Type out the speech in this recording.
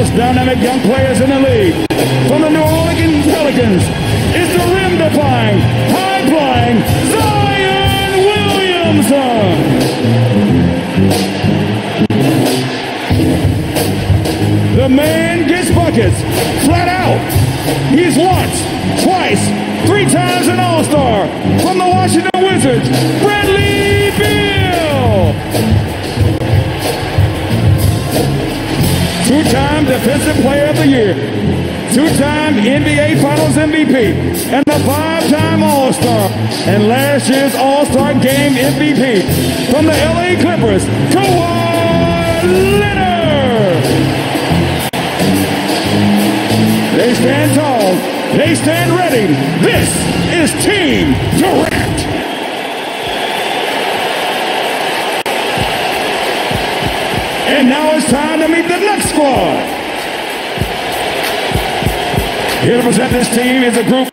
most dynamic young players in the league. From the New Orleans Pelicans is the rim-defying, high-flying Zion Williamson. The man gets buckets, flat out. He's once, twice, three times an All-Star from the Washington Wizards, Bradley Two-time Defensive Player of the Year, two-time NBA Finals MVP, and a five-time All-Star, and last year's All-Star Game MVP from the LA Clippers, Kawhi Leonard. They stand tall. They stand ready. This is Team Durant. And now it's time to meet the next Here to present this team is a group